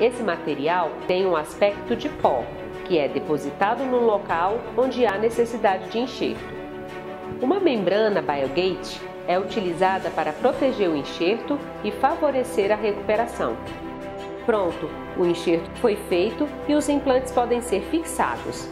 Esse material tem um aspecto de pó, que é depositado no local onde há necessidade de enxerto. Uma membrana BioGate é utilizada para proteger o enxerto e favorecer a recuperação. Pronto, o enxerto foi feito e os implantes podem ser fixados.